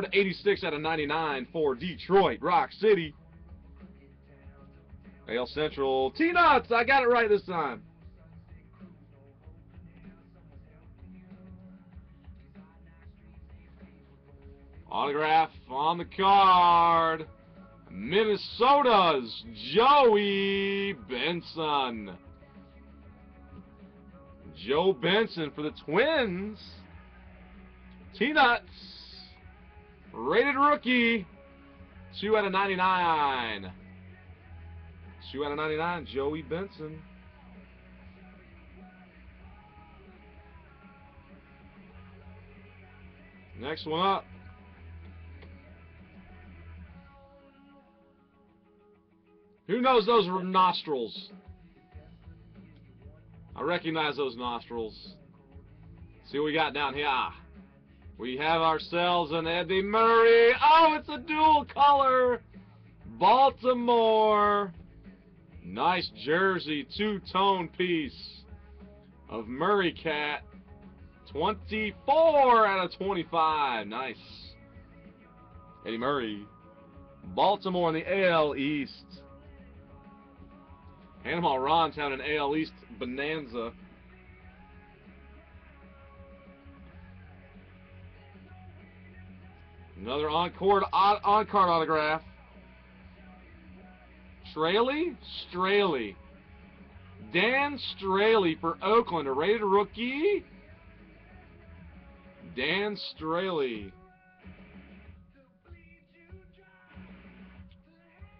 to 86 out of 99 for Detroit Rock City. AL Central. T-Nuts! I got it right this time. Autograph on the card. Minnesota's Joey Benson. Joe Benson for the Twins. T-Nuts. Rated rookie. 2 out of 99. 2 out of 99, Joey Benson. Next one up. Who knows those nostrils? I recognize those nostrils. See what we got down here. We have ourselves an Eddie Murray. Oh, it's a dual color. Baltimore. Nice jersey, two-tone piece of Murray Cat. 24 out of 25. Nice. Eddie Murray. Baltimore in the AL East. Panama Ron's having an AL East bonanza. Another on-card on card autograph. Straily? Straily. Dan Straily for Oakland, a rated rookie. Dan Straily.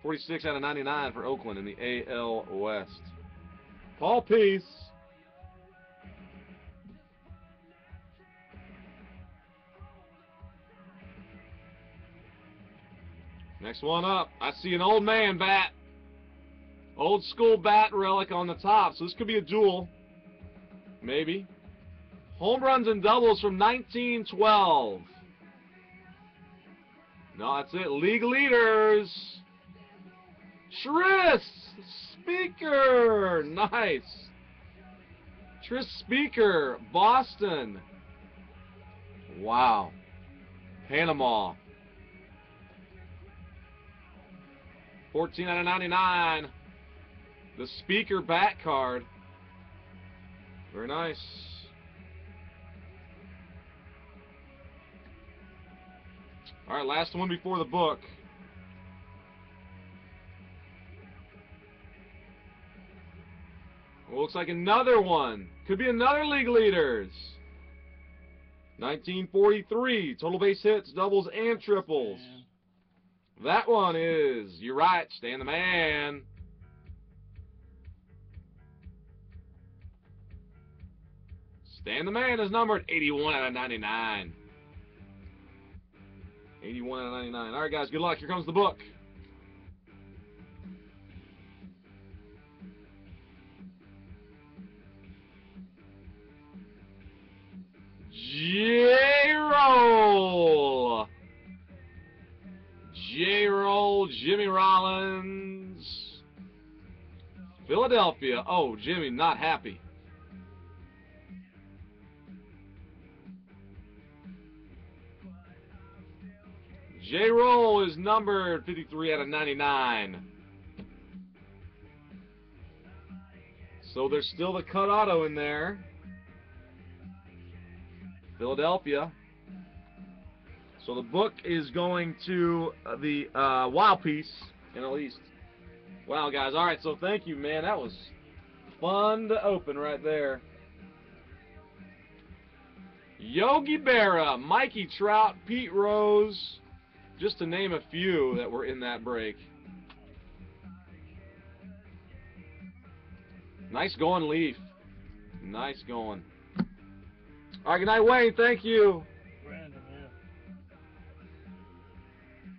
46 out of 99 for Oakland in the AL West. Paul Peace. Next one up. I see an old man bat. Old school bat relic on the top. So this could be a duel. Maybe. Home runs and doubles from 1912. No, that's it. League leaders. Tris Speaker. Nice. Tris Speaker. Boston. Wow. Panama. 14 out of 99. The speaker bat card. Very nice. Alright, last one before the book. Looks like another one. Could be another league leaders. 1943. Total base hits, doubles, and triples. That one is, you're right, Stan the Man. Stan the Man is numbered 81 out of 99. 81 out of 99. All right, guys, good luck. Here comes the book. J-Roll. J-Roll, Jimmy Rollins. Philadelphia. Oh, Jimmy, not happy. J-Roll is numbered 53 out of 99. So there's still the cut auto in there. Philadelphia. So the book is going to uh, the uh, Wow piece in the least. Wow, guys. All right, so thank you, man. That was fun to open right there. Yogi Berra, Mikey Trout, Pete Rose, just to name a few that were in that break. Nice going, Leaf. Nice going. All right, good night, Wayne. Thank you.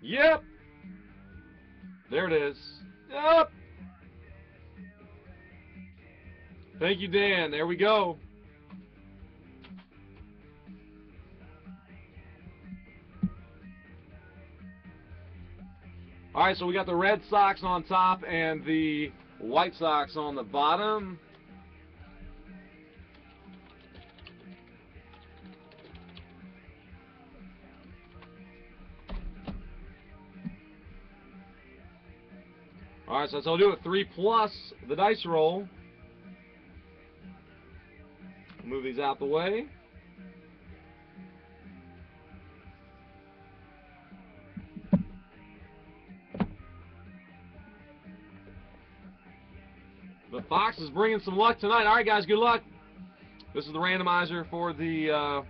Yep. There it is. Yep. Thank you, Dan. There we go. All right, so we got the Red Sox on top and the White Sox on the bottom. All right, so we'll do it. Three plus the dice roll. Move these out the way. But Fox is bringing some luck tonight. All right, guys, good luck. This is the randomizer for the uh,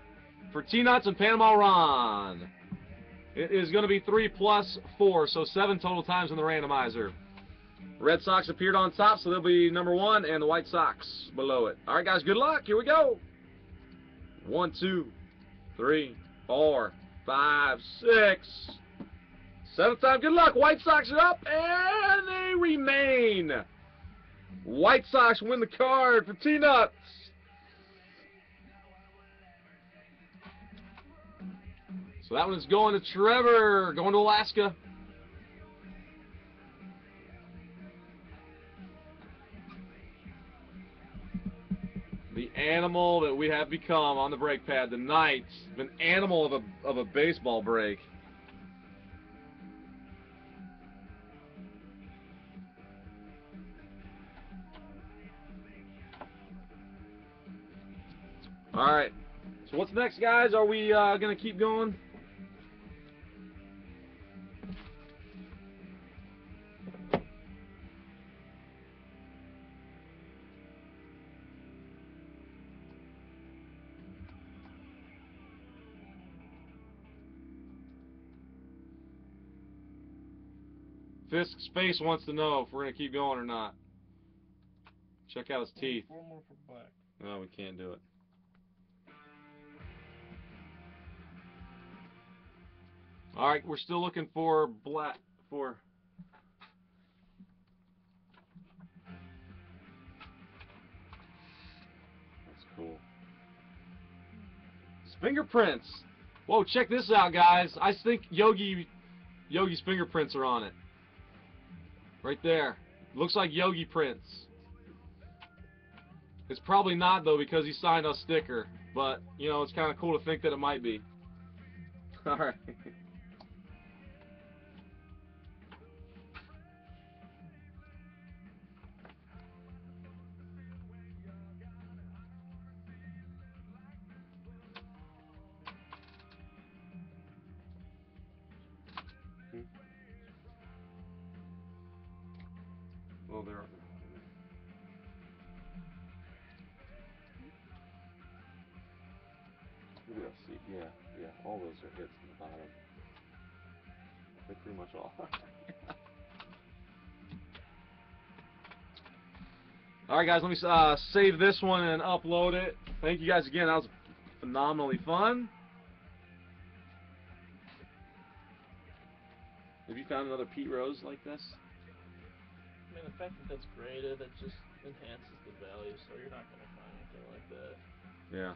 for T-Nuts and Panama Ron. It is going to be three plus four, so seven total times in the randomizer. Red Sox appeared on top, so they'll be number one, and the White Sox below it. All right, guys, good luck. Here we go. One, two, three, four, five, six. Seventh time, good luck. White Sox are up, and they remain. White Sox win the card for T-Nuts. So that one is going to Trevor, going to Alaska. The animal that we have become on the brake pad tonight, an animal of a of a baseball break. All right. So what's next, guys? Are we uh, gonna keep going? Fisk Space wants to know if we're gonna keep going or not. Check out his teeth. Four more for black. No, we can't do it. All right, we're still looking for black for. That's cool. Fingerprints. Whoa, check this out, guys. I think Yogi, Yogi's fingerprints are on it. Right there. Looks like Yogi Prince. It's probably not though because he signed a sticker, but you know it's kind of cool to think that it might be. All Alright guys, let me uh, save this one and upload it. Thank you guys again, that was phenomenally fun. Have you found another Pete Rose like this? I mean, the fact that that's graded, it just enhances the value, so you're not gonna find anything like that. Yeah.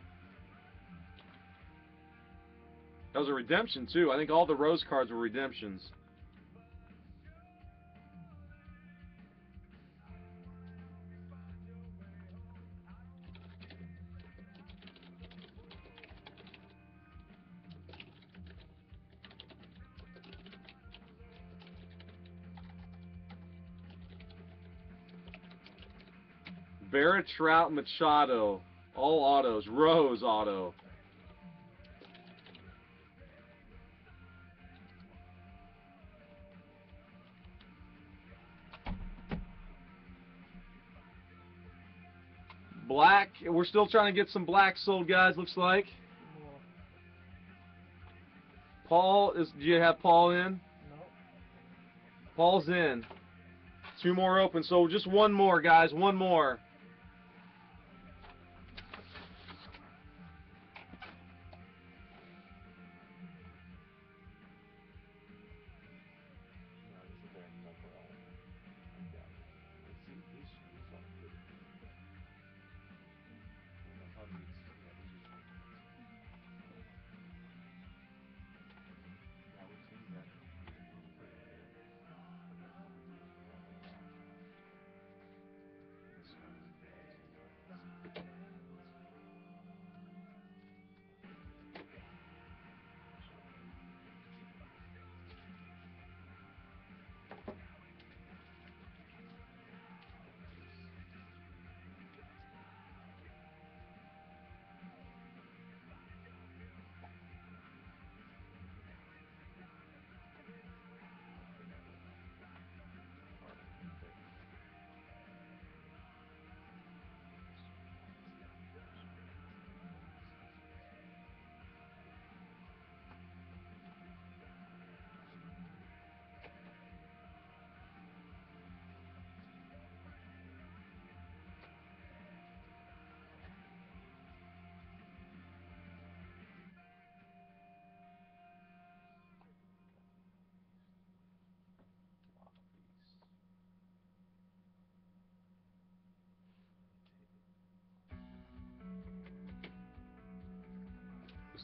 That was a redemption too. I think all the rose cards were redemptions. Barrett, Trout, Machado. All autos. Rose auto. Black. We're still trying to get some black sold, guys. Looks like. Paul is. Do you have Paul in? no. Paul's in. Two more open. So just one more, guys. One more.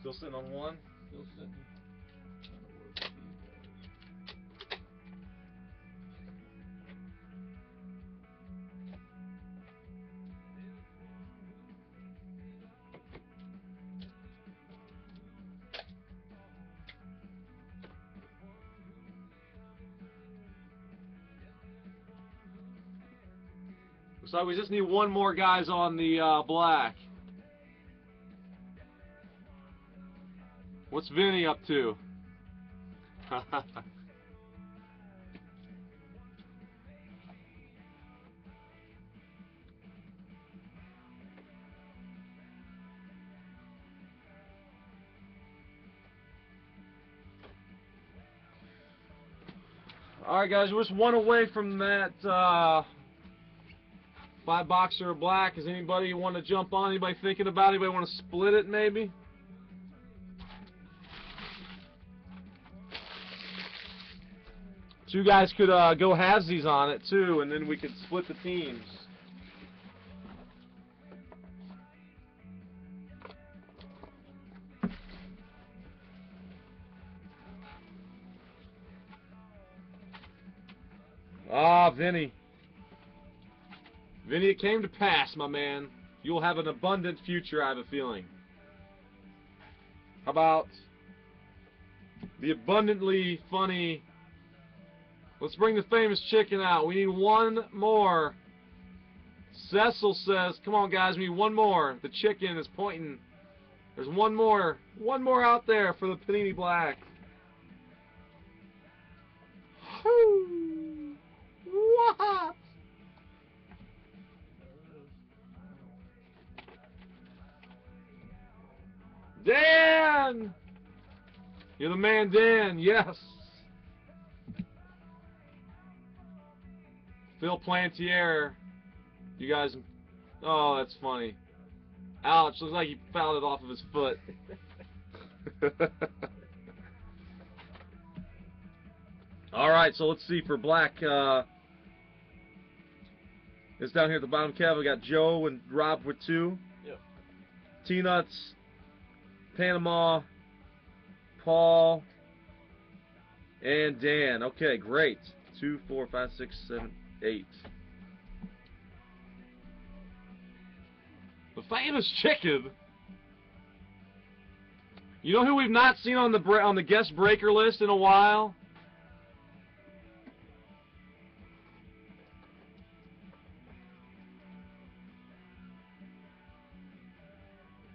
Still sitting on one. Still sitting. Trying to work with these guys. Looks like we just need one more guys on the uh, black. What's Vinny up to? Alright guys, we're just one away from that uh, five boxer black. Is anybody want to jump on? Anybody thinking about it? Anybody want to split it maybe? Two guys could uh, go halvesies on it too, and then we could split the teams. Ah, Vinny. Vinny, it came to pass, my man. You'll have an abundant future, I have a feeling. How about the abundantly funny Let's bring the famous chicken out. We need one more. Cecil says, come on guys, we need one more. The chicken is pointing. There's one more. One more out there for the Panini Black. What? Dan! You're the man, Dan. Yes. Phil Plantier. You guys. Oh, that's funny. Ouch, looks like he fouled it off of his foot. Alright, so let's see for black. Uh, it's down here at the bottom, Kev. We got Joe and Rob with two. Yep. T-Nuts, Panama, Paul, and Dan. Okay, great. Two, four, five, six, seven, eight. The famous chicken. You know who we've not seen on the on the guest breaker list in a while?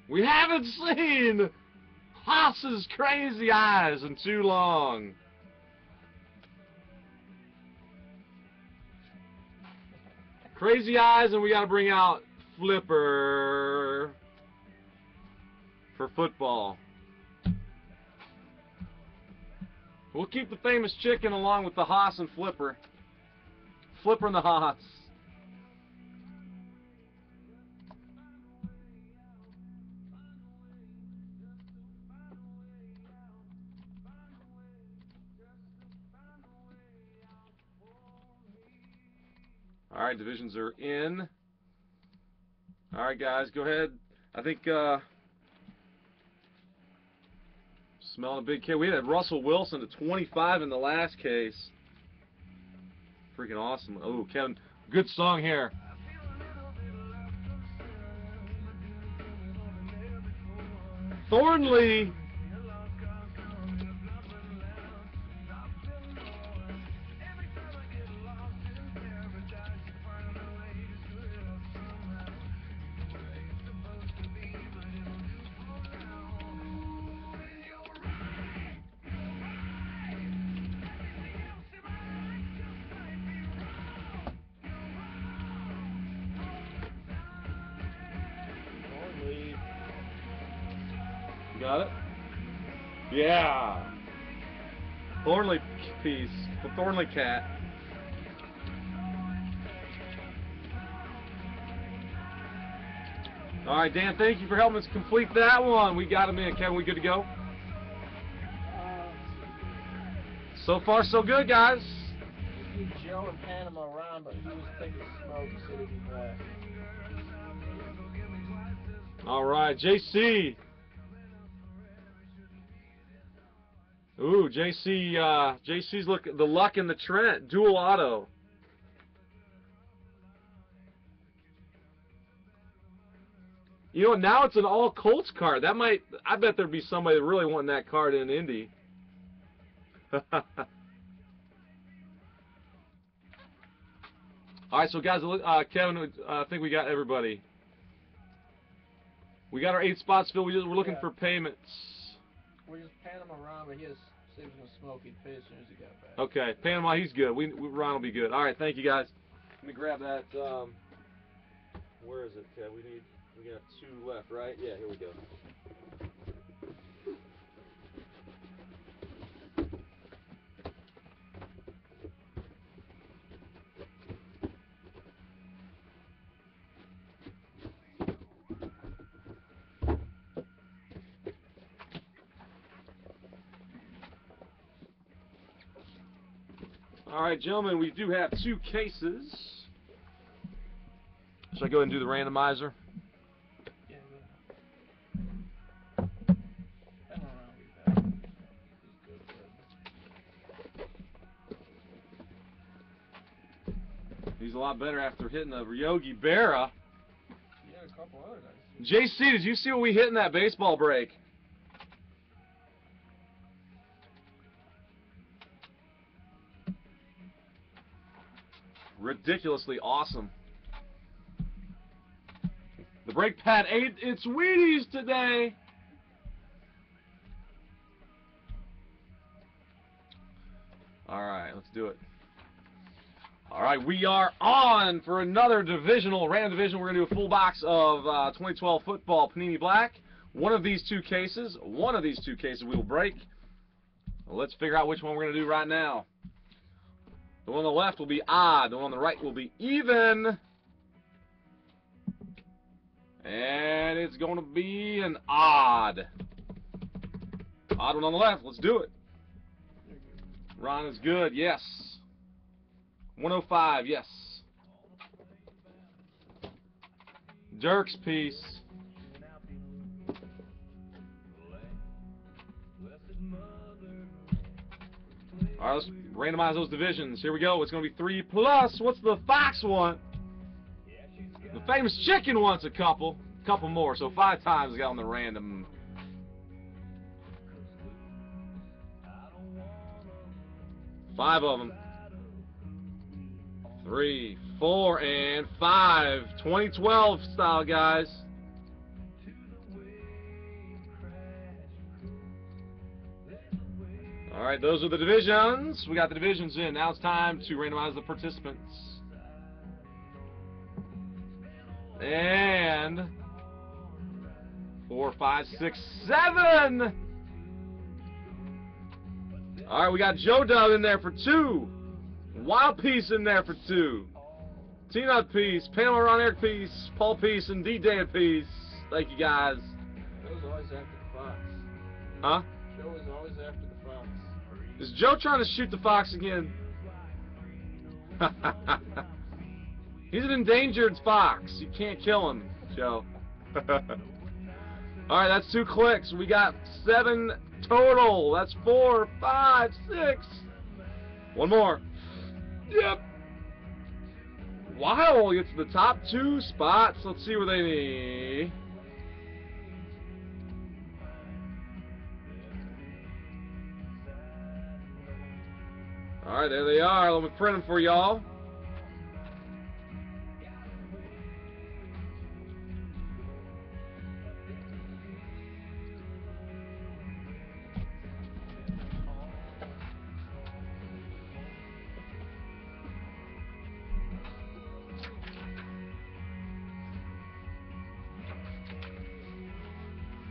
We haven't seen Haas's crazy eyes in too long. Crazy eyes, and we got to bring out Flipper for football. We'll keep the famous chicken along with the Haas and Flipper. Flipper and the Haas. All right, divisions are in. All right, guys, go ahead. I think uh, smelling a big K. We had Russell Wilson to 25 in the last case. Freaking awesome. Oh, Kevin, good song here. Thornley. Thornley. Got it? Yeah. Thornley piece. The Thornley cat. All right, Dan, thank you for helping us complete that one. We got him in. Kevin, we good to go? So far, so good, guys. Joe and Panama Ron, but he was smoke, so he'd be back. All right, JC. Ooh, JC, uh, JC's look the luck in the Trent dual auto. You know, now it's an all Colts card. That might, I bet there'd be somebody really wanting that card in Indy. all right, so guys, uh, Kevin, uh, I think we got everybody. We got our eight spots filled. We're looking Yeah. for payments. We just Panama Ron, but he has said he was gonna smoke. He'd pay as soon as he got back. Okay, Panama, he's good. We, we Ron will be good. All right, thank you guys. Let me grab that. Um, where is it, Kev? We need. We got two left, right? Yeah, here we go. All right, gentlemen, we do have two cases. Should I go ahead and do the randomizer? Yeah, but Panama Ron. Be back. He's good. But He's a lot better after hitting the Yogi Berra. he a couple other guys. JC, did you see what we hit in that baseball break? Ridiculously awesome. The brake pad ate its Wheaties today. All right, let's do it. All right, we are on for another divisional, random division. We're going to do a full box of uh, 2012 football Panini Black. One of these two cases, one of these two cases we will break. Let's figure out which one we're going to do right now. The one on the left will be odd. The one on the right will be even. And it's going to be an odd. Odd one on the left. Let's do it. Ron is good. Yes. 105. Yes. Dirk's piece. All right, let's randomize those divisions. Here we go. It's going to be three plus. What's the Fox one? The famous chicken wants a couple. Couple more. So five times got on the random. Five of them. Three, four, and five. 2012 style, guys. All right, those are the divisions. We got the divisions in. Now it's time to randomize the participants. And four, five, six, seven. All right, we got Joe Dub in there for two. Wild Piece in there for two. T-Nut Piece, Panama Ron Eric Piece, Paul Piece, and D-Dan Piece. Thank you guys. Joe's always after the fox. Huh? Is Joe trying to shoot the fox again? He's an endangered fox. You can't kill him, Joe. All right, that's two clicks. We got seven total. That's four, five, six. One more. Yep. Wow, gets the top two spots. Let's see where they need. All right, there they are. Let me print them for y'all.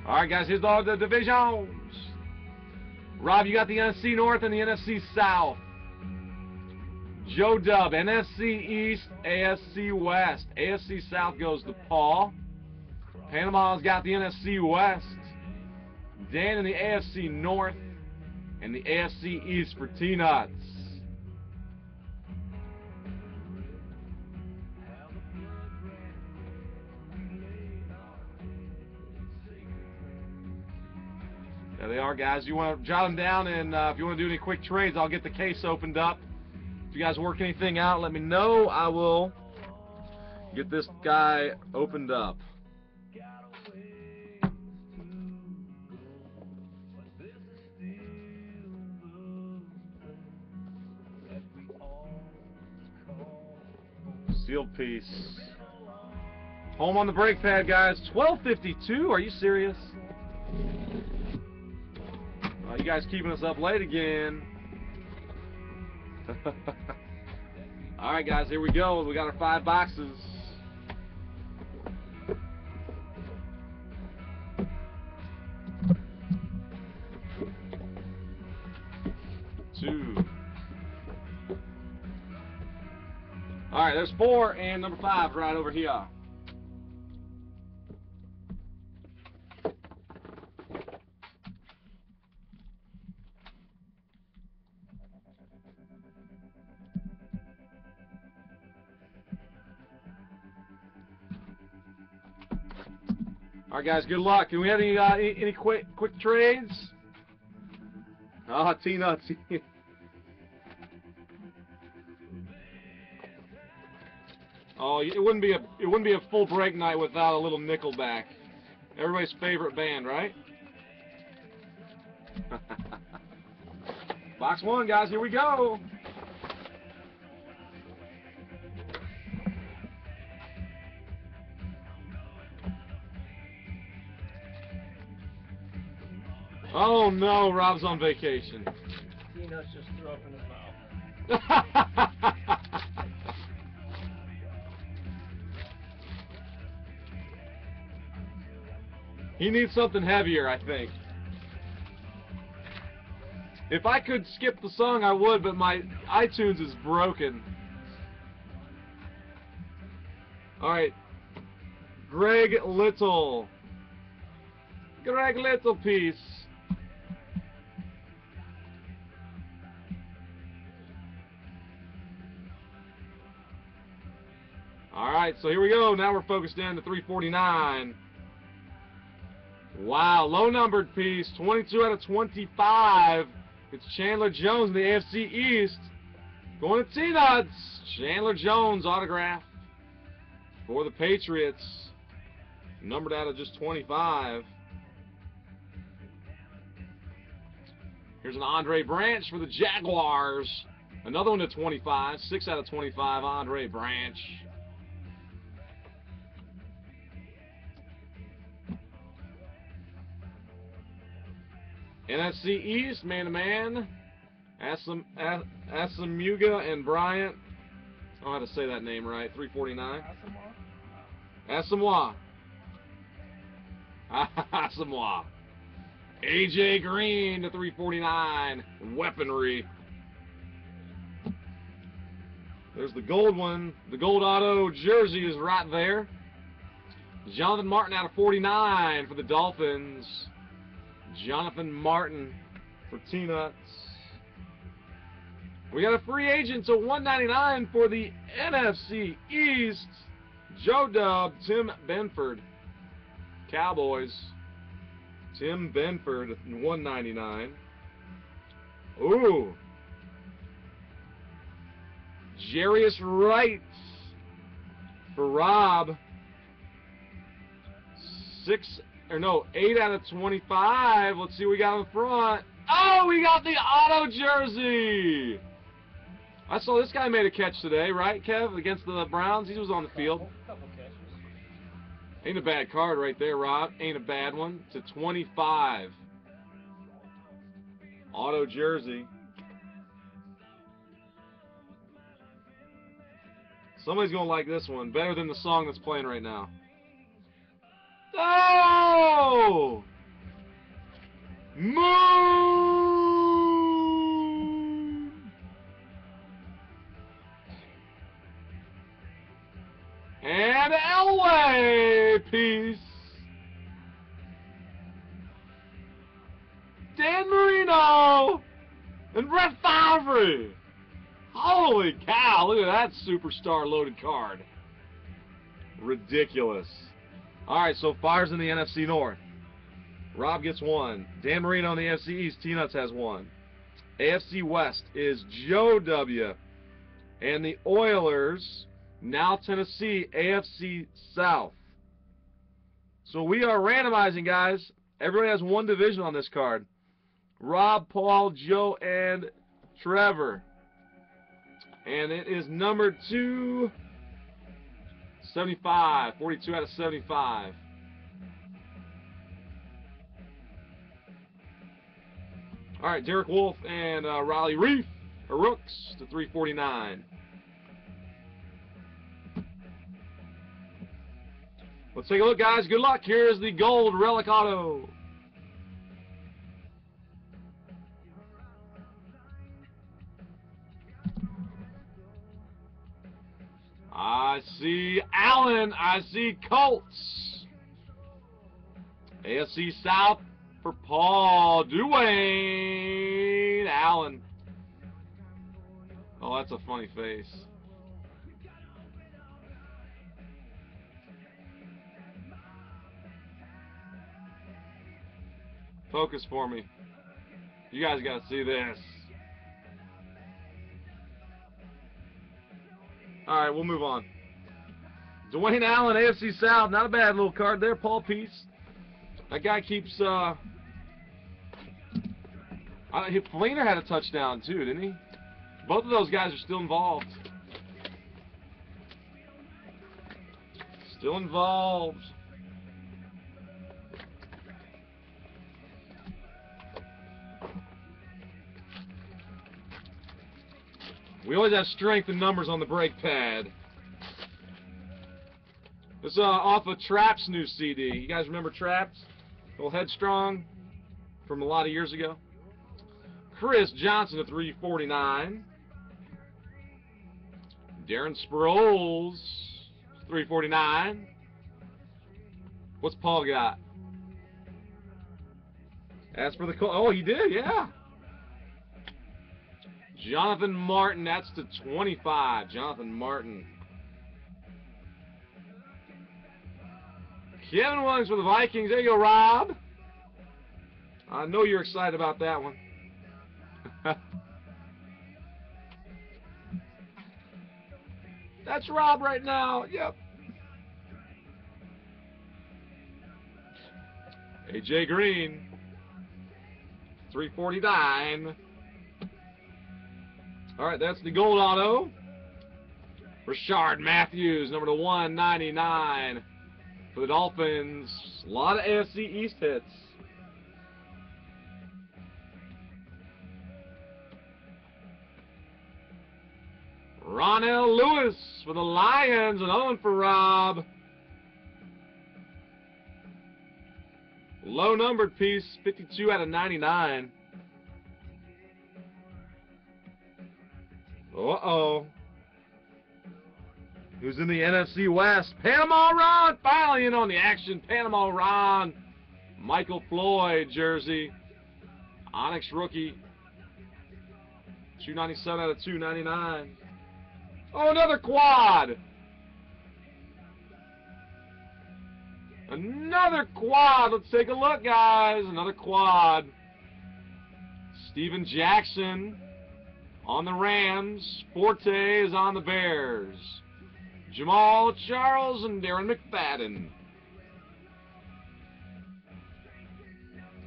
All right, guys, here's all the divisions. Rob, you got the NFC North and the NFC South. Joe Dub, NFC East, AFC West. AFC South goes to Paul. Panama's got the NFC West. Dan in the AFC North. And the AFC East for T-Nuts. There they are, guys. You want to jot them down, and uh, if you want to do any quick trades, I'll get the case opened up. You guys work anything out, let me know. I will get this guy opened up. Sealed piece. Home on the brake pad, guys. 1252. Are you serious? Uh, you guys keeping us up late again. All right, guys. Here we go. We got our five boxes. Two. All right, there's four and number five right over here. All right, guys. Good luck. Can we have any uh, any, any quick quick trades? Ah, T nuts. oh, it wouldn't be a it wouldn't be a full break night without a little Nickelback. Everybody's favorite band, right? Box one, guys. Here we go. Oh no, Rob's on vacation. Peanuts just threw up in his mouth. he needs something heavier, I think. If I could skip the song, I would, but my iTunes is broken. Alright. Greg Little. Greg Little piece. Alright, so here we go. Now we're focused in to 349. Wow, low numbered piece. 22 out of 25. It's Chandler Jones in the AFC East. Going to T-Nuts. Chandler Jones autograph for the Patriots. Numbered out of just 25. Here's an Andre Branch for the Jaguars. Another one to 25. 6 out of 25, Andre Branch. NFC East, man to man. Assam, Asamuga and Bryant. Oh, I don't know how to say that name right. 349. Asamoah. Asamoah. AJ Green to 349. Weaponry. There's the gold one. The gold auto jersey is right there. Jonathan Martin out of 49 for the Dolphins. Jonathan Martin for T-Nuts. We got a free agent to 199 for the NFC East. Joe Dub, Tim Benford. Cowboys. Tim Benford, 199. Ooh. Jarius Wright for Rob. Six or no, 8 out of 25. Let's see what we got in front. Oh, we got the auto jersey. I saw this guy made a catch today, right, Kev, against the Browns. He was on the field. Ain't a bad card right there, Rob. Ain't a bad one. To 25. Auto jersey. Somebody's going to like this one. Better than the song that's playing right now. Oh! Moon! And Elway piece. Dan Marino and Brett Favre. Holy cow, look at that superstar loaded card. Ridiculous. All right, so Favre's in the NFC North. Rob gets one. Dan Marino on the AFC East. T-Nuts has one. AFC West is Joe W. And the Oilers, now Tennessee, AFC South. So we are randomizing, guys. Everybody has one division on this card. Rob, Paul, Joe, and Trevor. And it is number 275. 42 out of 75. All right, Derek Wolfe and uh, Riley Reiff are rooks to 349. Let's take a look, guys. Good luck. Here's the gold relic auto. I see Allen. I see Colts. AFC South for Paul Dwayne Allen. Oh, that's a funny face. Focus for me. You guys got to see this. All right, we'll move on. Dwayne Allen, AFC South. Not a bad little card there. Paul Peace. That guy keeps. uh I, Fleener had a touchdown too, didn't he? Both of those guys are still involved. Still involved. We always have strength and numbers on the brake pad. This is uh, off of Trapt's new CD. You guys remember Trapt's? Little Headstrong from a lot of years ago. Chris Johnson at 349. Darren Sproles, 349. What's Paul got? As for the call, oh, he did, yeah. Jonathan Martin, that's to 25. Jonathan Martin. Kevin Williams for the Vikings. There you go, Rob. I know you're excited about that one. That's Rob right now. Yep. AJ Green. 349. All right, that's the gold auto. Rishard Matthews, number to 199 for the Dolphins. A lot of AFC East hits. Ronnell Lewis for the Lions, another one for Rob. Low numbered piece, 52 out of 99. Uh-oh. Who's in the NFC West? Panama Ron, finally in on the action. Panama Ron, Michael Floyd jersey. Onyx rookie. 297 out of 299. Oh, another quad. Another quad. Let's take a look, guys. Another quad. Steven Jackson on the Rams. Forte is on the Bears. Jamaal Charles and Darren McFadden.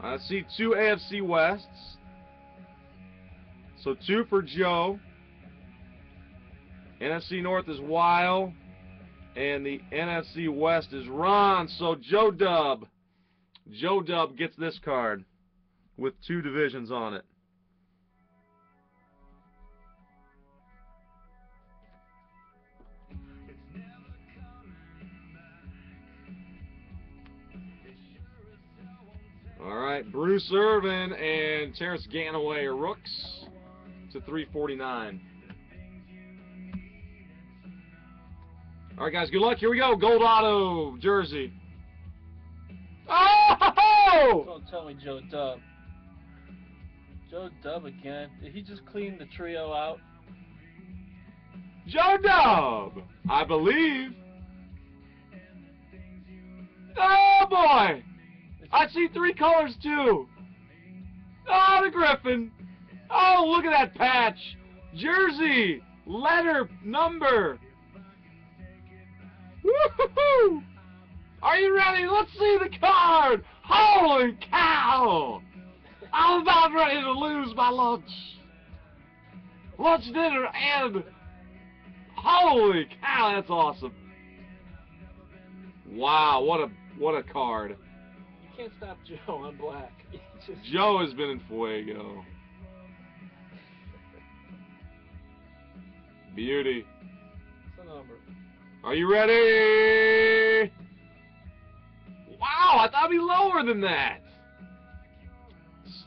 I see two AFC Wests. So two for Joe. NFC North is Weil. And the NFC West is Ron. So Joe Dub. Joe Dub gets this card with two divisions on it. All right, Bruce Irvin and Terrance Ganaway are rooks to 349. All right, guys, good luck. Here we go. Gold auto jersey. Oh! Don't tell me Joe Dub. Joe Dub again. Did he just clean the trio out? Joe Dub, I believe. Oh boy! I see three colors too. Oh, the Griffin. Oh, look at that patch. Jersey, letter, number. Woohoo! Are you ready? Let's see the card. Holy cow! I'm about ready to lose my lunch. Lunch, dinner, and holy cow, that's awesome. Wow, what a what a card. Can't stop Joe on black. Just- Joe has been in Fuego. Beauty. What's the number? Are you ready? Wow, I thought it'd be lower than that.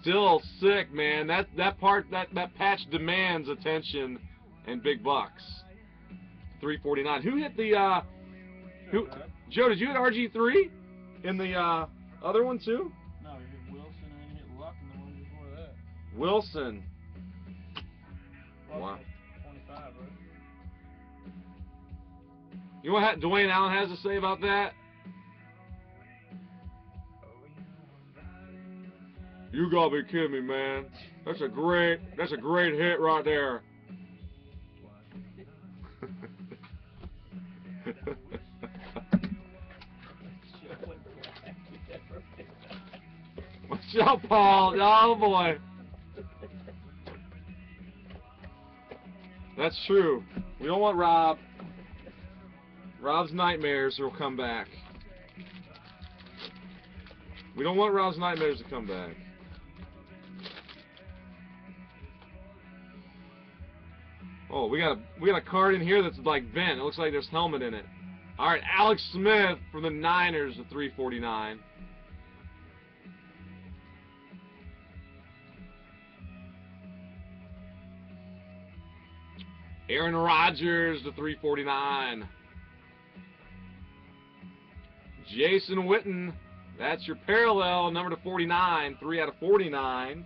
Still sick, man. That that part that that patch demands attention and big bucks. 349. Who hit the uh who Joe, did you hit RG3 in the uh other one too? No, you hit Wilson and then you hit Luck and the one before that. Wilson. Luck Wow. 25, right? You know what Dwayne Allen has to say about that? You gotta be kidding me, man. That's a great, that's a great hit right there. up, Paul? Oh boy. That's true. We don't want Rob. Rob's nightmares will come back. We don't want Rob's nightmares to come back. Oh, we got a we got a card in here that's like bent. It looks like there's helmet in it. All right, Alex Smith from the Niners at 349. Aaron Rodgers to 349. Jason Witten, that's your parallel, number to 49, 3 out of 49.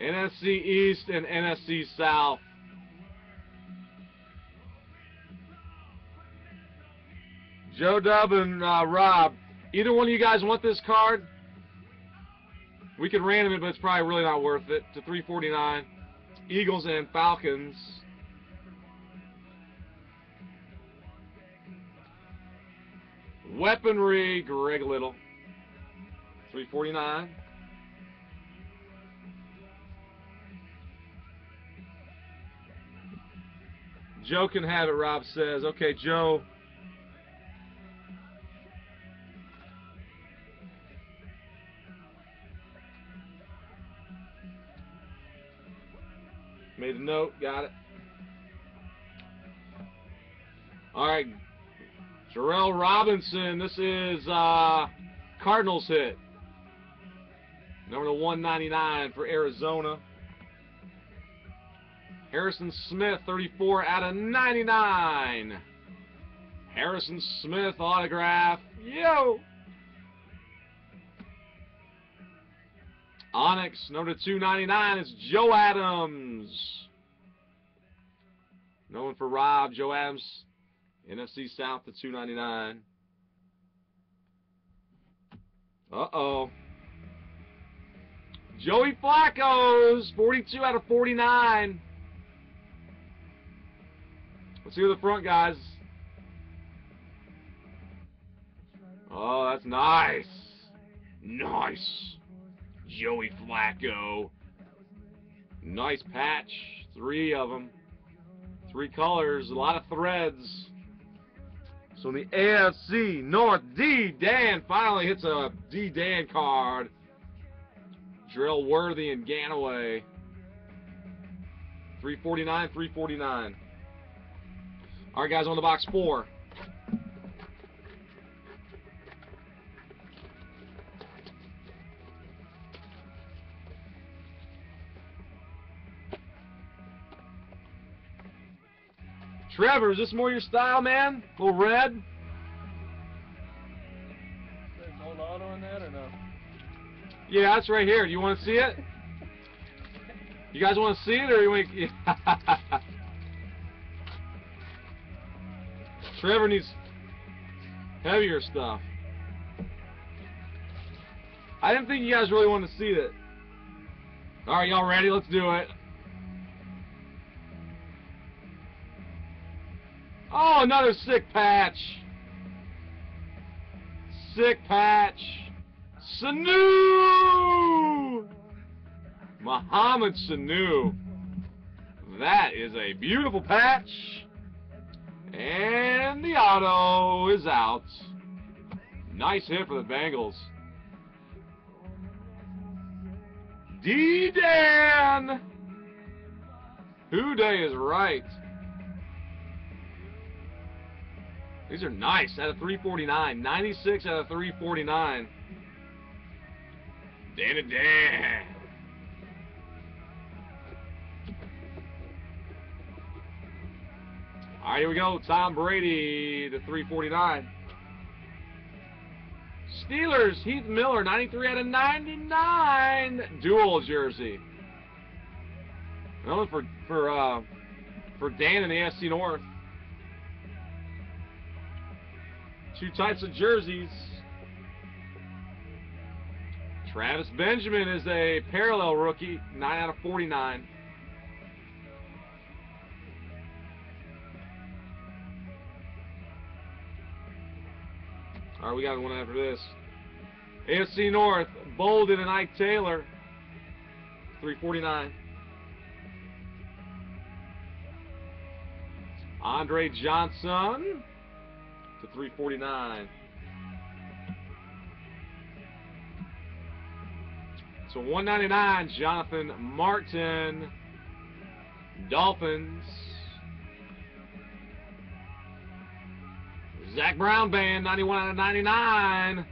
NFC East and NFC South. Joe Dub and uh, Rob, either one of you guys want this card? We could random it, but it's probably really not worth it. To 349, Eagles and Falcons. Weaponry, Greg Little. 349. Joe can have it, Rob says. Okay, Joe. Made a note, got it. All right, Jarrell Robinson. This is uh, Cardinals hit. Number to 199 for Arizona. Harrison Smith, 34 out of 99. Harrison Smith autograph. Yo! Onyx, number 299 is Joe Adams. Known for Rob, Joe Adams, NFC South to 299. Uh-oh. Joey Flacco's 42 out of 49. Let's see who the front, guys. Oh, that's nice. Nice. Joey Flacco. Nice patch. Three of them. Three colors. A lot of threads. So in the AFC North, D. Dan finally hits a D. Dan card. Drill Worthy and Ganaway. 349, 349. All right, guys, on the box four. Trevor, is this more your style, man? A little red? There's auto in that or no? Yeah, that's right here. Do you want to see it? You guys want to see it, or you want? To... Trevor needs. Heavier stuff. I didn't think you guys really wanted to see that. Alright, y'all ready? Let's do it. Oh, another sick patch. Sick patch. Sanu! Mohamed Sanu. That is a beautiful patch. And the auto is out. Nice hit for the Bengals. D-Dan! Who Dey is right. These are nice out of 349. 96 out of 349. Dan and Dan. All right, here we go. Tom Brady to 349. Steelers, Heath Miller, 93 out of 99. Dual jersey. Another for for uh, for Dan in the AFC North. Two types of jerseys. Travis Benjamin is a parallel rookie, 9 out of 49. All right, we got one after this. AFC North, Bolden and Ike Taylor, 349. Andre Johnson to 349. So 199, Jonathan Martin, Dolphins. Zach Brown Band, 91 out of 99.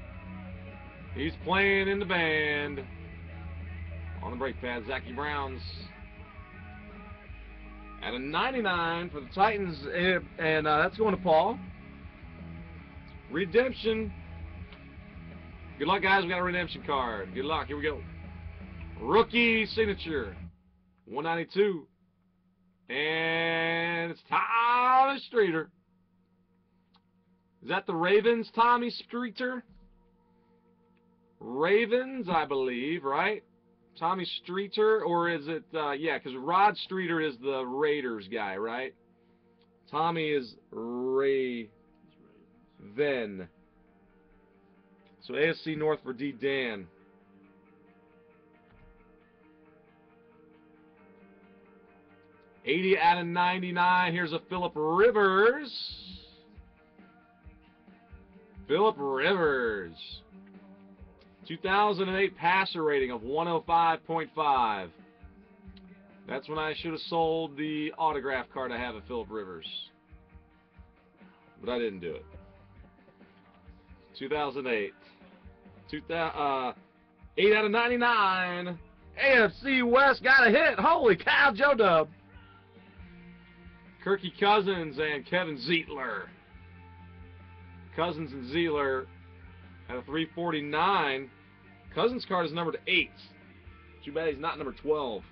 He's playing in the band. On the brake pad, Zachy Browns. At a 99 for the Titans, and uh, that's going to Paul. Redemption. Good luck, guys. We got a redemption card. Good luck. Here we go. Rookie signature. 192. And it's Tommy Streeter. Is that the Ravens, Tommy Streeter? Ravens, I believe, right? Tommy Streeter, or is it, uh, yeah, because Rod Streater is the Raiders guy, right? Tommy is Ray then. So AFC North for D. Dan. Eighty out of ninety-nine. Here's a Philip Rivers. Philip Rivers. 2008 passer rating of 105.5. That's when I should have sold the autograph card I have of Philip Rivers. But I didn't do it. 2008. 2000, uh, 8 out of 99. AFC West got a hit. Holy cow, Joe Dub. Kirky Cousins and Kevin Zeitler. Cousins and Zeitler at a 349. Cousins card is numbered 8. Too bad he's not number 12.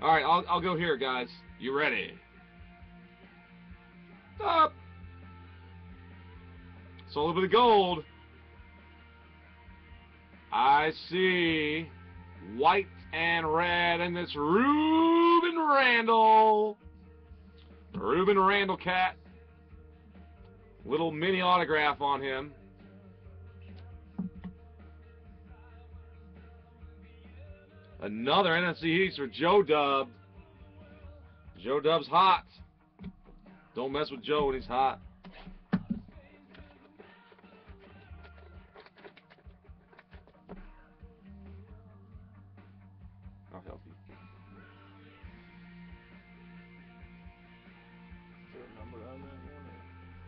All right, I'll, I'll go here, guys. You ready? Stop. So a little bit of gold. I see white and red, and it's Rueben Randle. Rueben Randle cat. Little mini autograph on him. Another NFC East for Joe Dub. Joe Dub's hot. Don't mess with Joe when he's hot.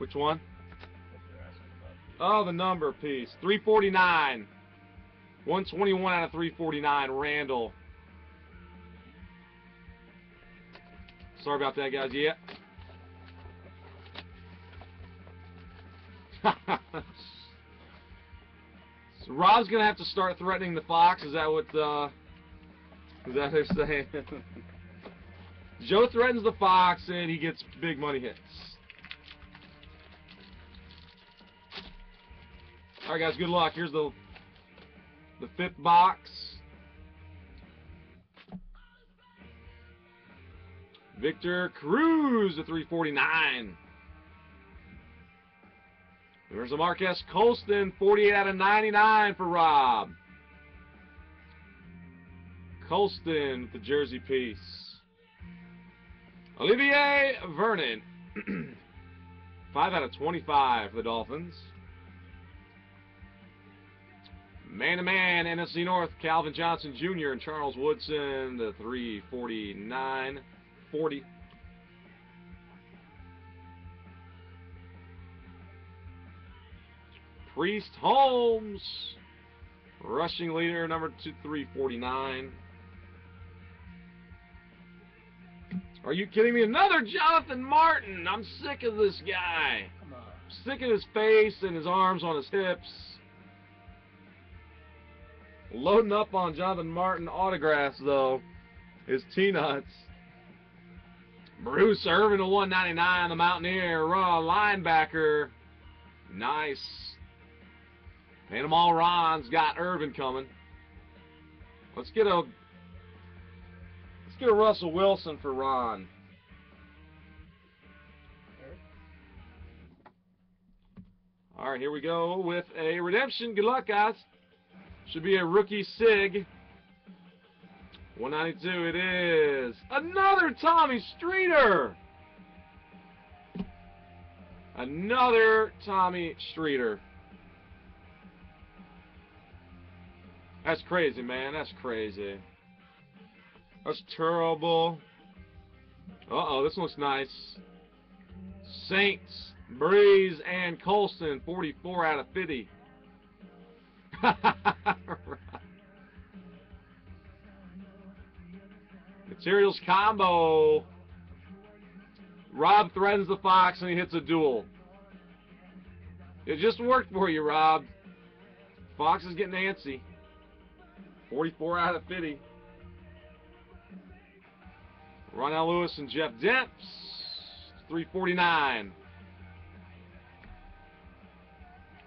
Which one? Oh, the number piece. 349. 121 out of 349. Randle. Sorry about that, guys. Yeah. so Rob's gonna have to start threatening the Fox. Is that what? Uh, is that what they're saying? Joe threatens the Fox and he gets big money hits. All right, guys. Good luck. Here's the the fifth box. Victor Cruz to 349. There's a Marques Colston, 48 out of 99 for Rob. Colston with the jersey piece. Olivier Vernon, 5 out of 25 for the Dolphins. Man to man, NFC North, Calvin Johnson Jr. and Charles Woodson, the 349 40. Priest Holmes, rushing leader, number two, 349. Are you kidding me? Another Jonathan Martin. I'm sick of this guy. Come on. Sick of his face and his arms on his hips. Loading up on Jonathan Martin autographs, though, is T-Nuts. Bruce Irvin to 199, the Mountaineer, raw linebacker. Nice. Panama Ron's got Irvin coming. Let's get a let's get a Russell Wilson for Ron. All right, here we go with a redemption. Good luck, guys. Should be a rookie Sig. 192 it is. Another Tommy Streeter. Another Tommy Streeter. That's crazy, man. That's crazy. That's terrible. Uh-oh, this looks nice. Saints, Brees, and Colston, 44 out of 50. Materials combo. Rob threatens the Fox and he hits a duel. It just worked for you, Rob. Fox is getting antsy. 44 out of 50. Ronnell Lewis and Jeff Demps. 349.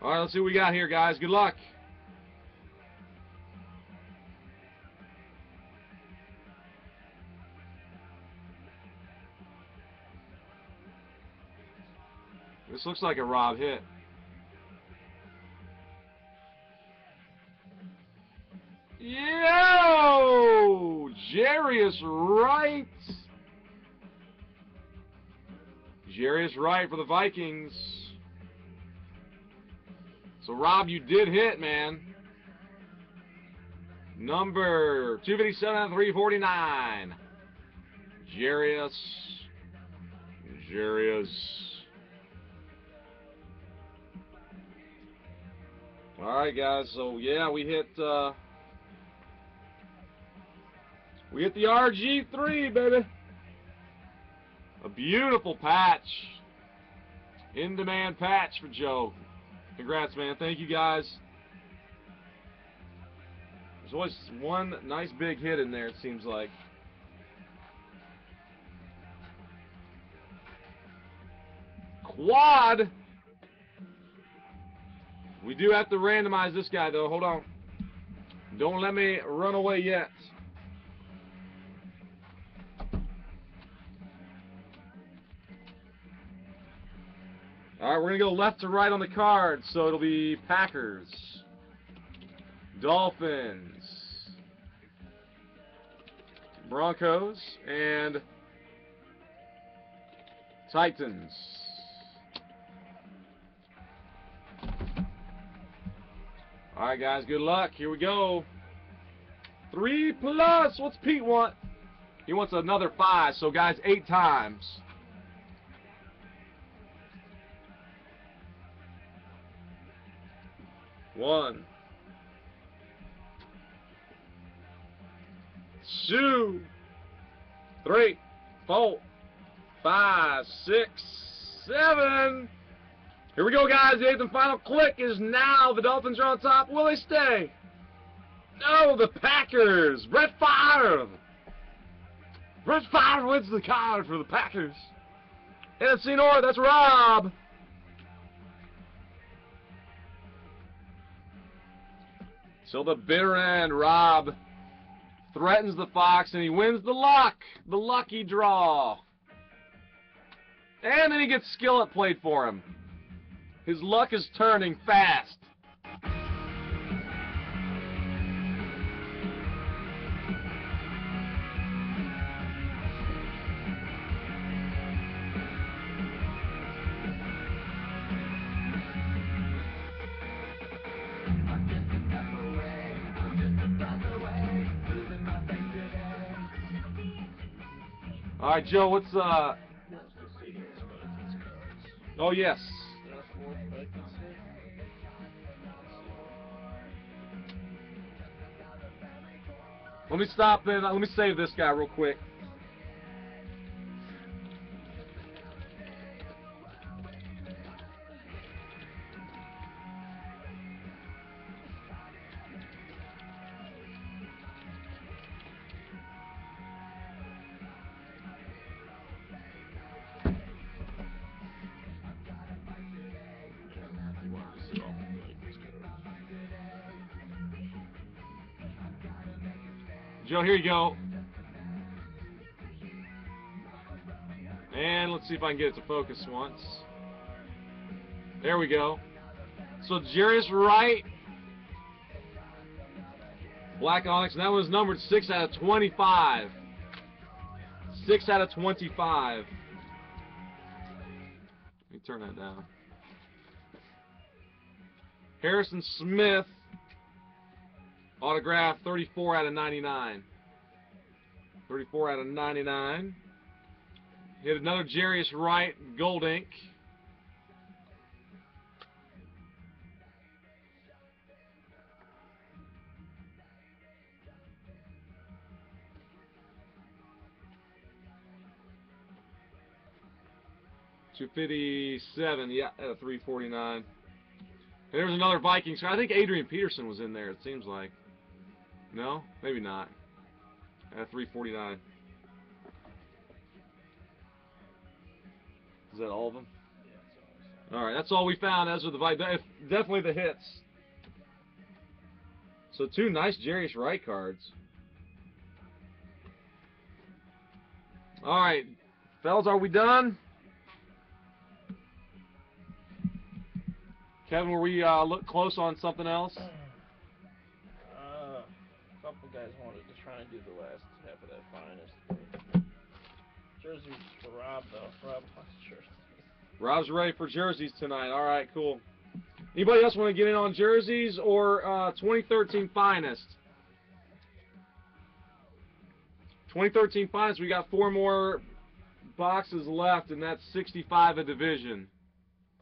All right, let's see what we got here, guys. Good luck. This looks like a Rob hit. Yo! Jarius Wright. Jarius Wright for the Vikings. So, Rob, you did hit, man. Number 257 out of 349. Jarius. Jarius. All right, guys. So yeah, we hit uh, we hit the RG3, baby. A beautiful patch, in-demand patch for Joe. Congrats, man. Thank you, guys. There's always one nice big hit in there. It seems like. Quad. We do have to randomize this guy, though. Hold on. Don't let me run away yet. All right, we're going to go left to right on the card. So it'll be Packers, Dolphins, Broncos, and Titans. All right, guys, good luck. Here we go. Three plus. What's Pete want? He wants another five. So, guys, eight times. One. Two. Three. Four. Five. Six. Seven. Here we go, guys. The eighth and final click is now. The Dolphins are on top. Will they stay? No, the Packers. Brett Favre. Brett Favre wins the card for the Packers. NFC North, that's Rob. Till the bitter end, Rob threatens the Fox and he wins the luck, the lucky draw. And then he gets Skillet played for him. His luck is turning fast. All right, Joe. What's uh? Let's go Let me stop and uh, let me save this guy real quick. Oh, here you go. And let's see if I can get it to focus once. There we go. So Jarius Wright, Black Onyx, and that was numbered 6 out of 25. 6 out of 25. Let me turn that down. Harrison Smith, autograph 34 out of 99. 34 out of 99. Hit another Jarius Wright gold ink. Two fifty seven, yeah, at a three forty nine. There's another Vikings. I think Adrian Peterson was in there. It seems like. No, maybe not. At 349. Is that all of them? Yeah, it's always All right, that's all we found. As are the Vi- def- definitely the hits. So two nice Jarius Wright cards. All right, fellas, are we done? Kevin, were we uh, look close on something else? Uh, a couple guys wanted to try and do the last half of that finest. Jerseys for Rob though. Rob wants jerseys. Rob's ready for jerseys tonight. All right, cool. Anybody else want to get in on jerseys or uh, 2013 finest? 2013 finest. We got four more boxes left, and that's 65 a division.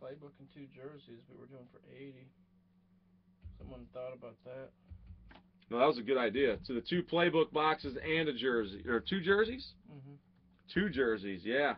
Playbook and two jerseys but we're doing for 80. Someone thought about that. No, that was a good idea. So the two playbook boxes and a jersey, or two jerseys? Mm-hmm. Two jerseys, yeah.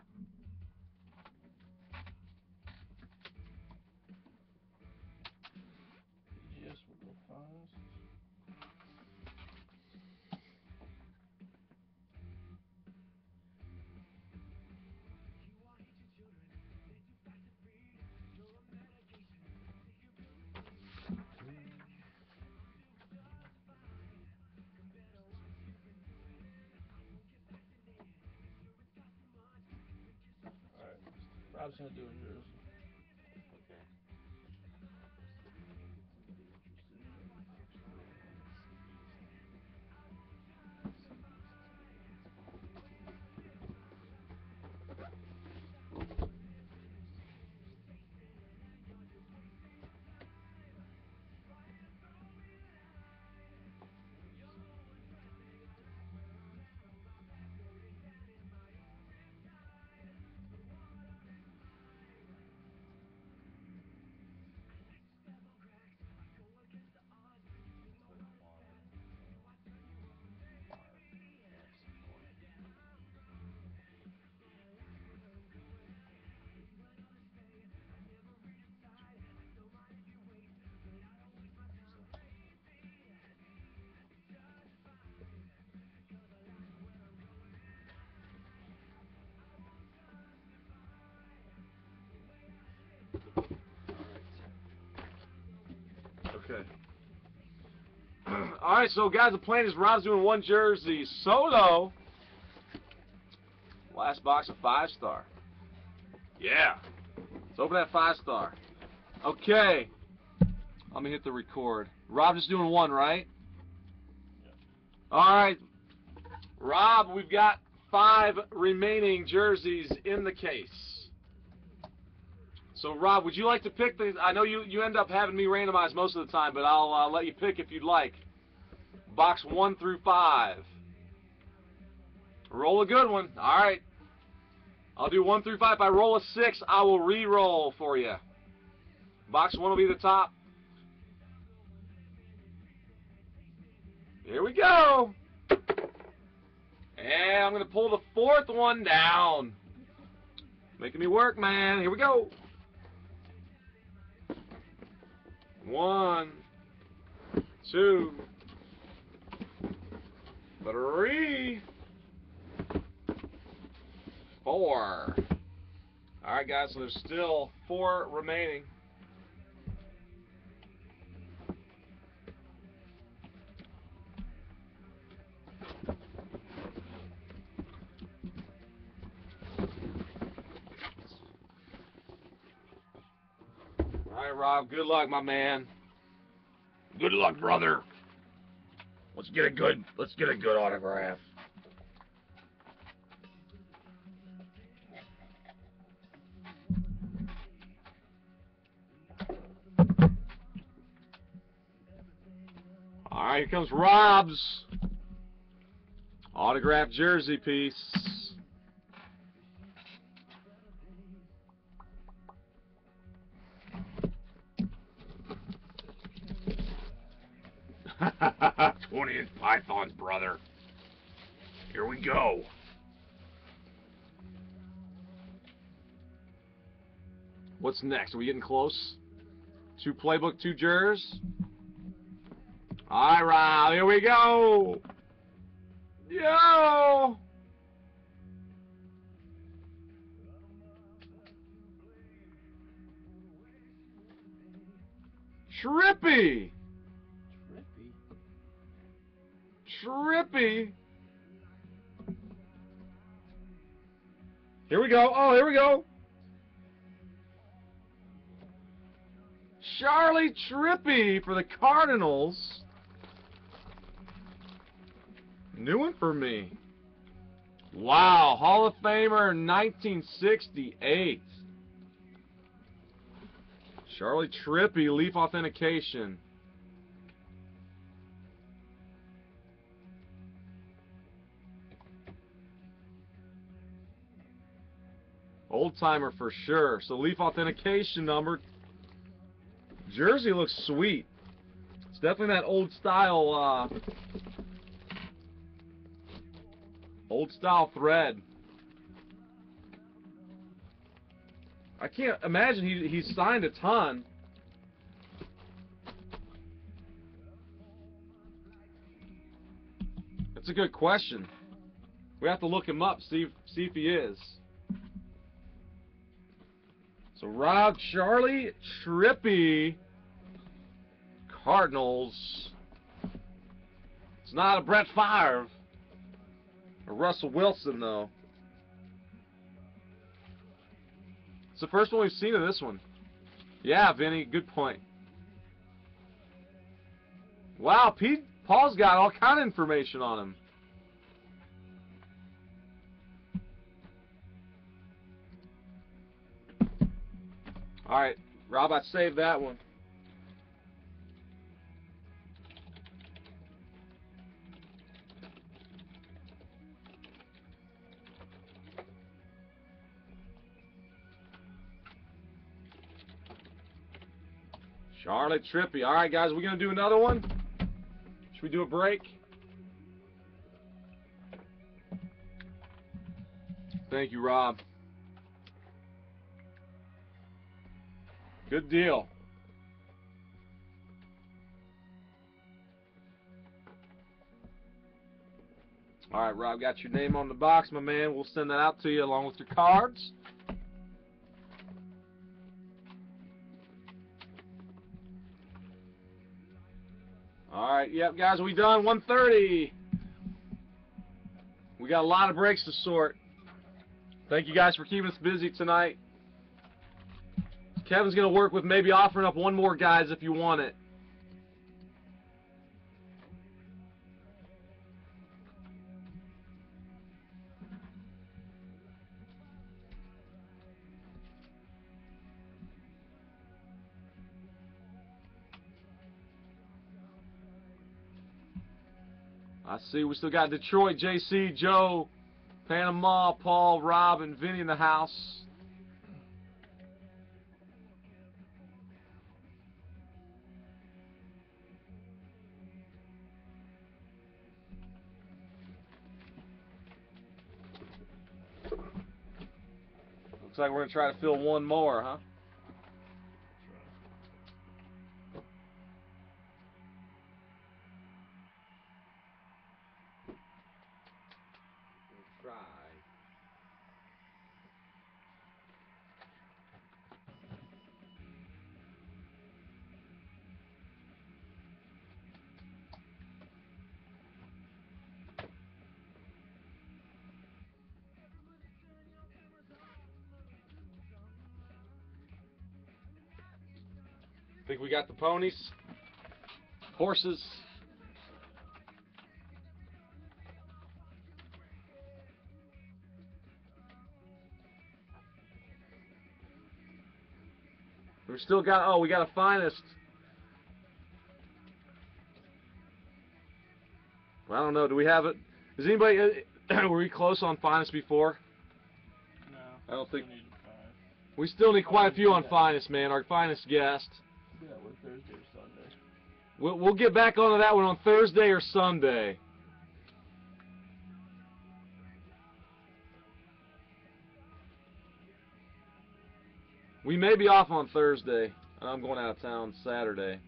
Okay. All right, so guys, the plan is Rob's doing one jersey solo. Last box of five star. Yeah. Let's open that five star. Okay. Let me hit the record. Rob just doing one, right? Yeah. All right. Rob, we've got five remaining jerseys in the case. So, Rob, would you like to pick the? I know you you end up having me randomize most of the time, but I'll uh, let you pick if you'd like. Box one through five. Roll a good one. All right. I'll do one through five. If I roll a six, I will re-roll for you. Box one will be the top. Here we go. And I'm going to pull the fourth one down. Making me work, man. Here we go. One, two, three, four. All right, guys, so there's still four remaining. All right, Rob, good luck, my man. Good luck, brother. Let's get a good let's get a good autograph. All right, here comes Rob's autographed jersey piece. Twentieth Pythons, brother. Here we go. What's next? Are we getting close? Two playbook, two jurors? All right, here we go. Yo. Trippi. Trippi. Here we go. Oh, here we go. Charley Trippi for the Cardinals. New one for me. Wow, Hall of Famer 1968. Charley Trippi, Leaf Authentication. Old timer for sure. So Leaf Authentication number. Jersey looks sweet. It's definitely that old style, uh, old style thread. I can't imagine he he signed a ton. That's a good question. We have to look him up, see see if he is. So Rob Charley Trippi Cardinals. It's not a Brett Favre or Russell Wilson though. It's the first one we've seen of this one. Yeah, Vinny, good point. Wow, Pete Paul's got all kind of information on him. All right, Rob, I saved that one. Charlotte Trippi. All right, guys, we're gonna do another one? Should we do a break? Thank you, Rob. Good deal. All right, Rob, got your name on the box, my man. We'll send that out to you along with your cards. All right, yep, guys, we done 130. We got a lot of breaks to sort. Thank you guys for keeping us busy tonight. Kevin's gonna work with maybe offering up one more guys if you want it. I see we still got Detroit, JC, Joe, Panama, Paul, Rob, and Vinny in the house. Looks like we're gonna try to fill one more, huh? Think we got the ponies, horses. We still got. Oh, we got a finest. Well, I don't know. Do we have it? Is anybody? uh, Were we close on finest before? No. I don't think- need five. We still need quite a few on finest, man. Our finest guest. Thursday or Sunday. We'll, we'll get back onto that one on Thursday or Sunday. We may be off on Thursday. I'm going out of town Saturday.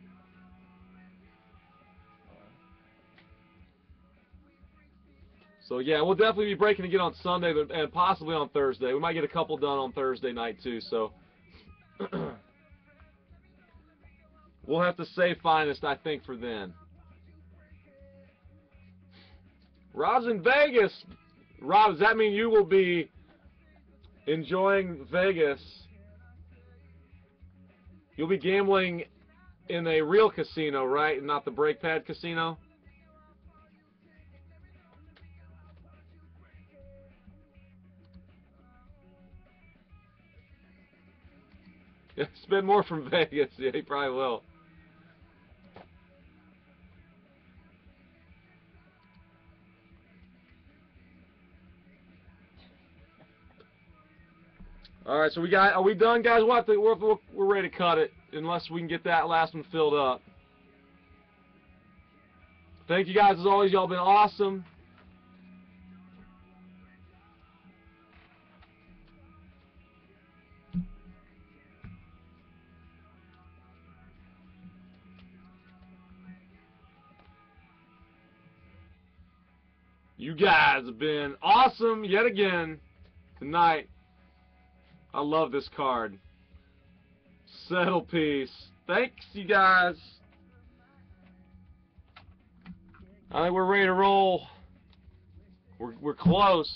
So yeah, we'll definitely be breaking again on Sunday, but and possibly on Thursday. We might get a couple done on Thursday night too. So we'll have to say finest, I think, for then. Rob's in Vegas. Rob, does that mean you will be enjoying Vegas? You'll be gambling in a real casino, right? And not the brake pad casino? Spend more from Vegas. Yeah, he probably will. All right, so we got. Are we done, guys? We'll to, we're, we're we're ready to cut it unless we can get that last one filled up. Thank you guys as always. Y'all been awesome. You guys have been awesome yet again tonight. I love this card. Settle piece. Thanks, you guys. I think we're ready to roll. We're, we're close.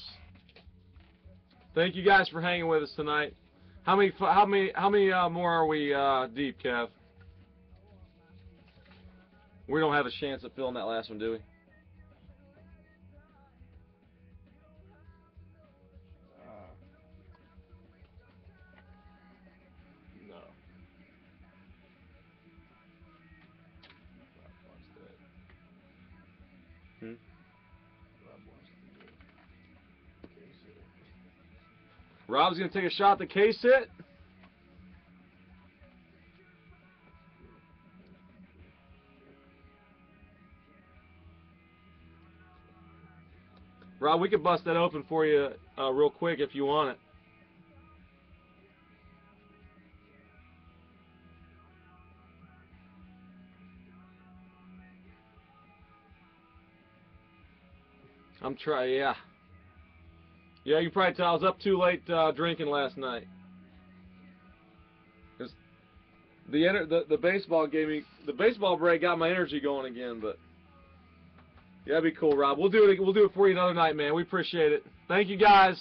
Thank you guys for hanging with us tonight. How many how many how many uh, more are we uh, deep, Kev? We don't have a chance at filling that last one, do we? Rob's gonna take a shot to case it. Rob, we could bust that open for you uh, real quick if you want it. I'm trying, yeah. Yeah, you probably tell I was up too late uh, drinking last night. 'Cause The, the the baseball gave me the baseball break got my energy going again, but yeah, that'd be cool, Rob. We'll do it. We'll do it for you another night, man. We appreciate it. Thank you, guys.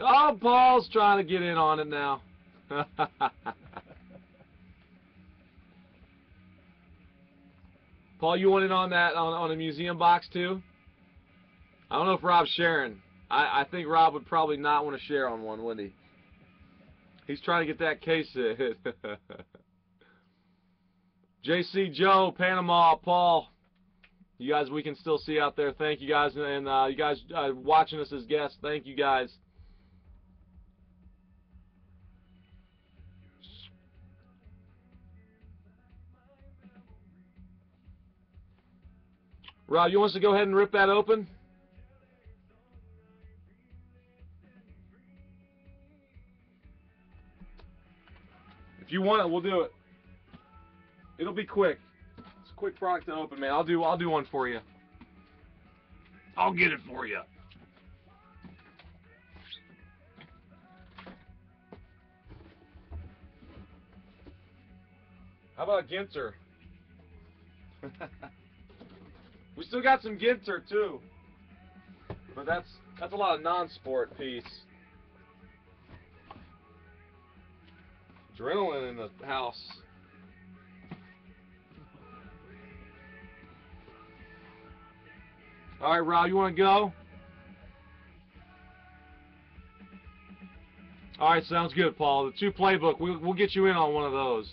Oh, Paul's trying to get in on it now. Paul, you want in on that on on a museum box too? I don't know if Rob's sharing. I I think Rob would probably not want to share on one, wouldn't he? He's trying to get that case hit. JC Joe, Panama, Paul. You guys we can still see out there. Thank you guys and uh, you guys uh, watching us as guests. Thank you guys. Rob, you want us to go ahead and rip that open? You want it, we'll do it. It'll be quick. It's a quick product to open, man. I'll do I'll do one for you. I'll get it for you. How about Ginter? we still got some Ginter too. But that's that's a lot of non-sport piece. Adrenaline in the house. All right, Rob, you want to go? All right, sounds good, Paul. The two playbook, we'll, we'll get you in on one of those.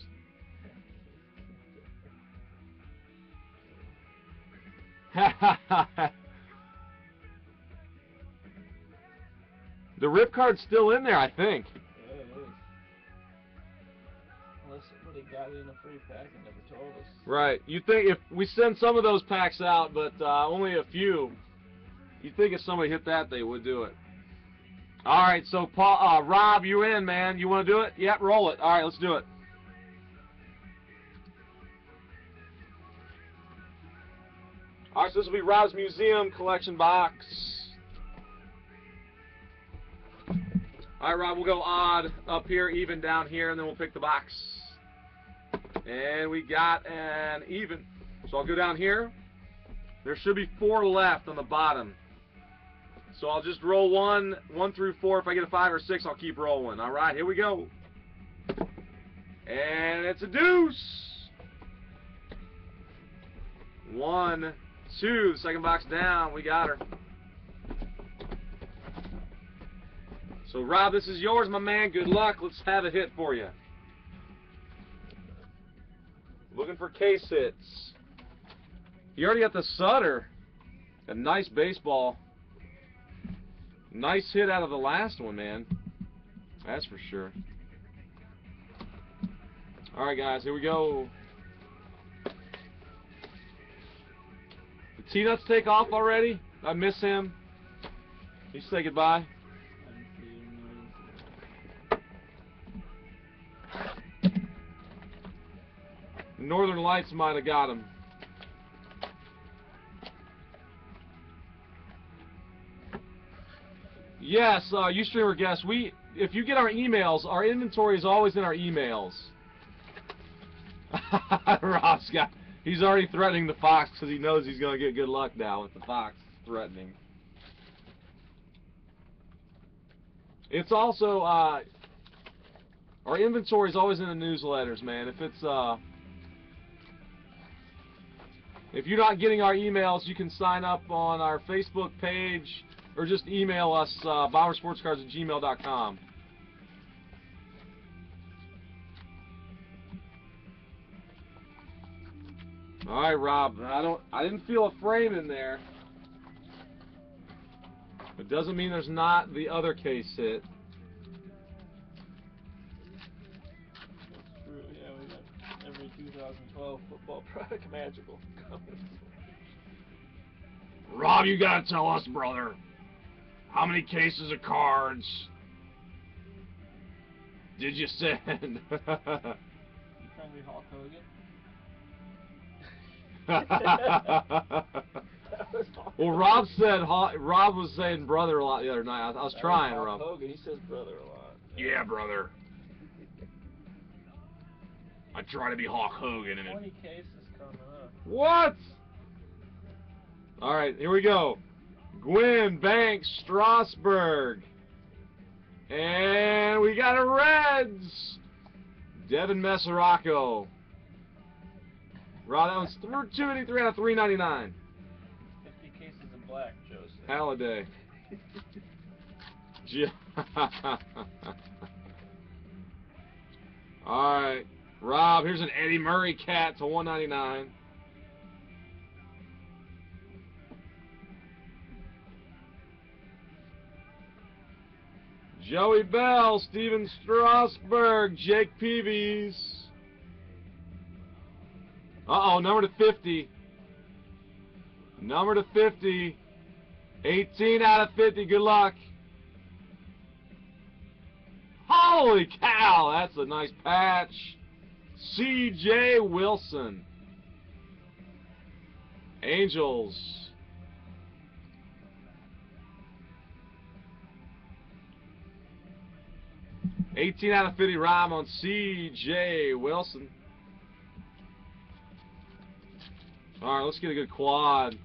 the rip card's still in there, I think. Somebody got it in a free pack and never told us. Right. You think if we send some of those packs out, but uh, only a few, you think if somebody hit that, they would do it. All right. So Paul, uh, Rob, you in, man? You want to do it? Yep. Roll it. All right. Let's do it. All right. So this will be Rob's museum collection box. All right, Rob. We'll go odd up here, even down here, and then we'll pick the box. And we got an even. So I'll go down here. There should be four left on the bottom. So I'll just roll one, one through four. If I get a five or six, I'll keep rolling. All right, here we go. And it's a deuce. One, two. Second box down. We got her. So Rob, this is yours, my man. Good luck. Let's have a hit for you. Looking for case hits. You already got the Sutter. A nice baseball. Nice hit out of the last one, man. That's for sure. Alright, guys, here we go. The T-Nuts take off already? I miss him. You say goodbye? Northern Lights might have got him. Yes, uh, you streamer guests, we if you get our emails, our inventory is always in our emails. Got he's already threatening the fox because he knows he's gonna get good luck now with the fox threatening. It's also uh, our inventory is always in the newsletters, man. If it's uh, if you're not getting our emails, you can sign up on our Facebook page or just email us uh, at gmail.com. All right, Rob. I don't. I didn't feel a frame in there. It doesn't mean there's not the other case hit. That's true. Yeah, we got every 2012 football product magical. Rob, you gotta tell us, brother. How many cases of cards did you send? You trying to be Hulk Hogan? Was well, Rob said Rob was saying brother a lot the other night. I, I was That trying, Hulk Rob. Hogan, he says brother a lot. yeah, brother. I try to be Hawk Hogan and it 20 cases coming up. What? All right, here we go. Gwynn Banks Strasburg. And we got a Reds. Devin Mesoraco. Rob, that one's 283 out of 399. 50 cases of black, Joseph. Halladay. All right, Rob. Here's an Eddie Murray cat to 199. Joey Bell, Stephen Strasburg, Jake Peavies. Uh oh, number to 50. Number to 50. 18 out of 50. Good luck. Holy cow, that's a nice patch. C.J. Wilson. Angels. Eighteen out of fifty rhyme on C.J. Wilson. All right, let's get a good quad.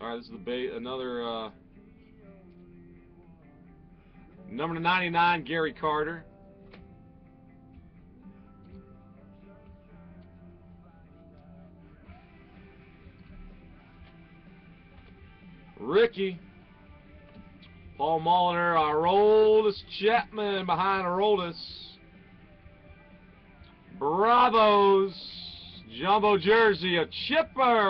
All right, this is the bait. Another uh, number 99, Gary Carter. Ricky. Paul Molitor, our uh, oldest Chapman behind our oldest. Bravos. Jumbo jersey, a chipper.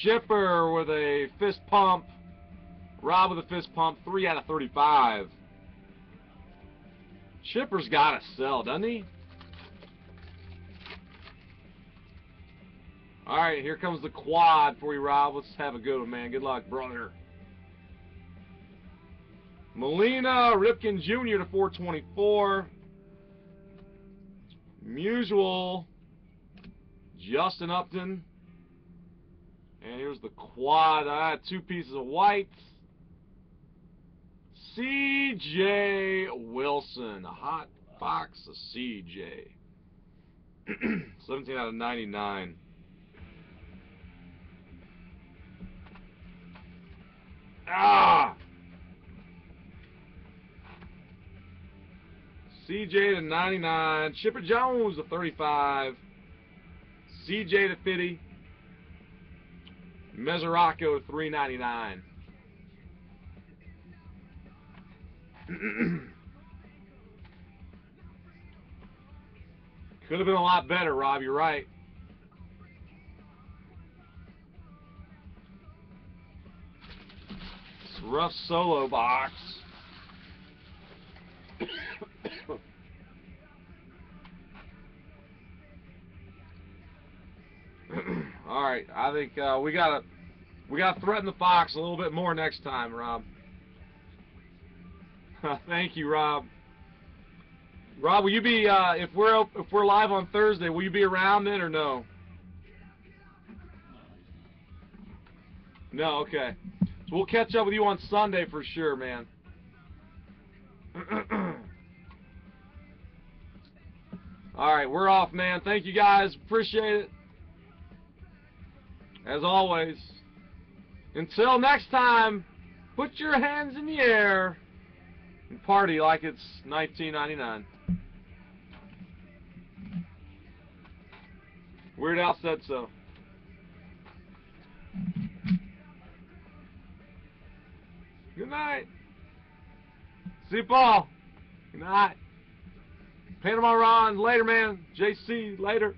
Shipper with a fist pump. Rob with a fist pump. 3 out of 35. Chipper's got to sell, doesn't he? All right, here comes the quad for you, Rob. Let's have a good one, man. Good luck, brother. Molina, Ripken Jr. to 424. Mutual, Justin Upton. And here's the quad. I had two pieces of white. C.J. Wilson. A hot Fox C.J. 17 out of 99. Ah! CJ to 99. Chipper Jones to 35. CJ to 50. Mesoraco to 399. Could have been a lot better, Rob. You're right. It's rough solo box. All right, I think uh, we gotta we gotta threaten the fox a little bit more next time, Rob. Thank you, Rob. Rob, will you be uh, if we're if we're live on Thursday? Will you be around then or no? No, okay. So we'll catch up with you on Sunday for sure, man. All right, we're off, man. Thank you guys. Appreciate it. As always. Until next time, put your hands in the air and party like it's 1999. Weird Al said so. Good night. See you, Paul. Good night. Panama Ron, later, man. JC, later.